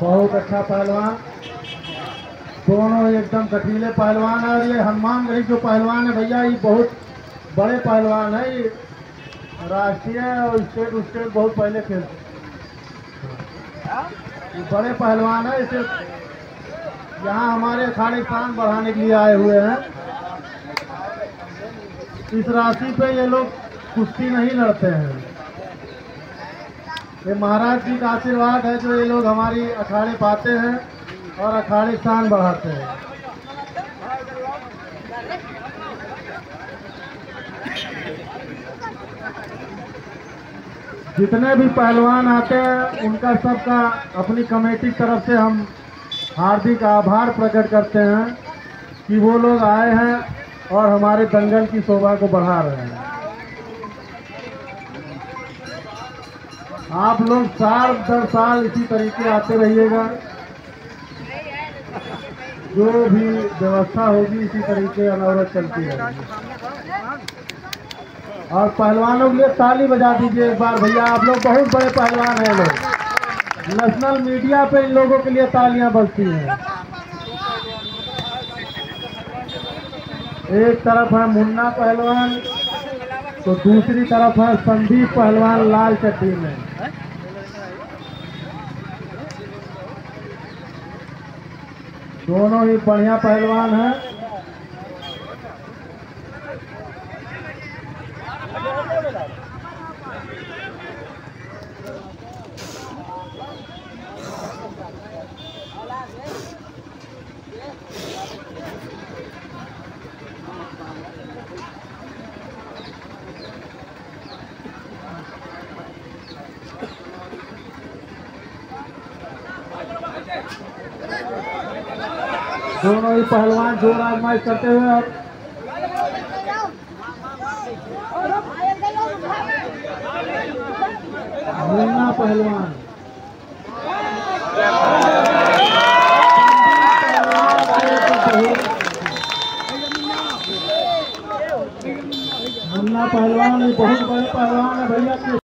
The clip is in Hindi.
बहुत अच्छा पहलवान। दोनों एकदम कटीले पहलवान है और ये हनुमान गढ़ी जो पहलवान है भैया, ये बहुत बड़े पहलवान है ये। राष्ट्रीय और स्टेट स्टेट बहुत पहले खेलते बड़े पहलवान है, इसे यहाँ हमारे अखाड़े स्थान बढ़ाने के लिए आए हुए हैं। इस राशि पे ये लोग कुश्ती नहीं लड़ते हैं। ये महाराज जी का आशीर्वाद है जो ये लोग हमारी अखाड़े पाते हैं और अखाड़े स्थान बढ़ाते हैं। जितने भी पहलवान आते हैं, उनका सबका अपनी कमेटी तरफ़ से हम हार्दिक आभार प्रकट करते हैं कि वो लोग आए हैं और हमारे दंगल की शोभा को बढ़ा रहे हैं। आप लोग चार दर साल इसी तरीके आते रहिएगा। जो भी व्यवस्था होगी इसी तरीके अनवरत चलती रहेगी। और पहलवानों के लिए ताली बजा दीजिए एक बार, भैया, आप लोग बहुत बड़े पहलवान हैं लोग। नेशनल मीडिया पे इन लोगों के लिए तालियाँ बजती हैं। एक तरफ़ है मुन्ना पहलवान तो दूसरी तरफ़ है संदीप पहलवान लाल का टीम है दोनों ही बढ़िया पहलवान हैं। दोनों ही पहलवान ज़ोर आजमाइश करते हुए और मुन्ना पहलवान। मुन्ना पहलवान बहुत बड़े पहलवान है, भैया।